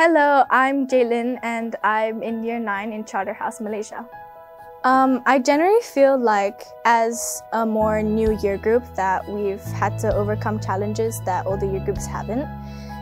Hello, I'm Jay Lynn and I'm in year 9 in Charterhouse, Malaysia. Um, I generally feel like as a more new year group that we've had to overcome challenges that older year groups haven't.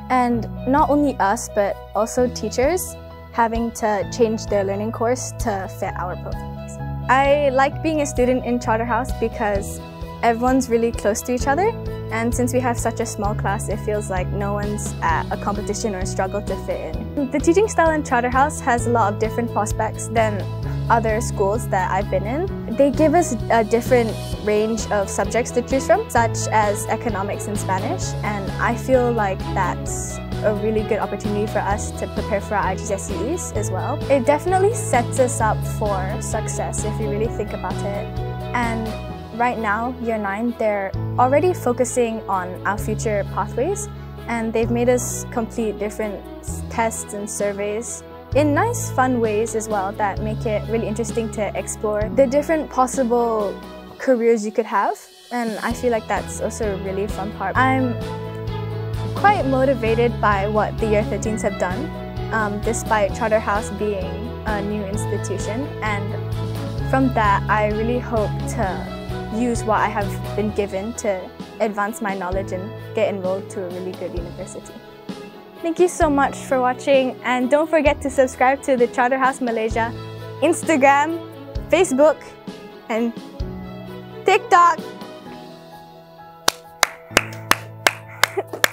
And not only us, but also teachers having to change their learning course to fit our profiles. I like being a student in Charterhouse because everyone's really close to each other and since we have such a small class, it feels like no one's at a competition or a struggle to fit in. The teaching style in Charterhouse has a lot of different prospects than other schools that I've been in. They give us a different range of subjects to choose from, such as economics and Spanish, and I feel like that's a really good opportunity for us to prepare for our IGCSEs as well. It definitely sets us up for success if you really think about it. And right now, year nine, they're already focusing on our future pathways and they've made us complete different tests and surveys in nice fun ways as well that make it really interesting to explore the different possible careers you could have and I feel like that's also a really fun part. I'm quite motivated by what the year 13s have done um, despite Charterhouse being a new institution and from that I really hope to use what I have been given to advance my knowledge and get enrolled to a really good university. Thank you so much for watching and don't forget to subscribe to the Charterhouse Malaysia Instagram, Facebook and TikTok.